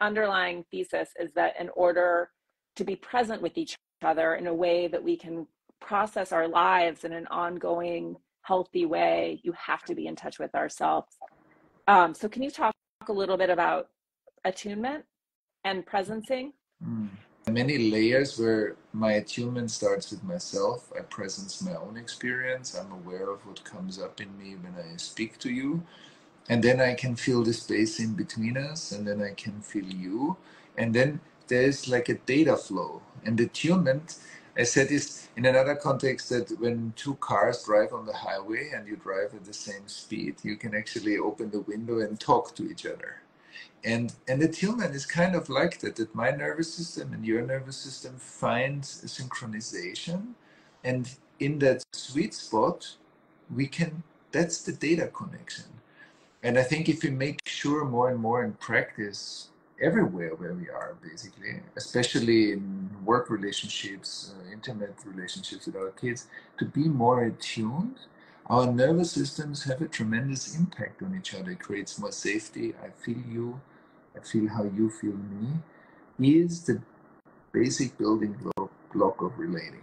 underlying thesis is that in order to be present with each other in a way that we can process our lives in an ongoing healthy way you have to be in touch with ourselves. Um, so can you talk a little bit about attunement and presencing? Mm. many layers where my attunement starts with myself. I presence my own experience. I'm aware of what comes up in me when i speak to you and then i can feel the space in between us and then i can feel you and then there's like a data flow and attunement I said this in another context that when two cars drive on the highway and you drive at the same speed, you can actually open the window and talk to each other. And and attunement is kind of like that, that my nervous system and your nervous system finds a synchronization. And in that sweet spot, we can that's the data connection. And I think if we make sure more and more in practice everywhere where we are basically especially in work relationships uh, intimate relationships with our kids to be more attuned our nervous systems have a tremendous impact on each other. It creates more safety. I feel you. I feel how you feel me is the basic building block of relating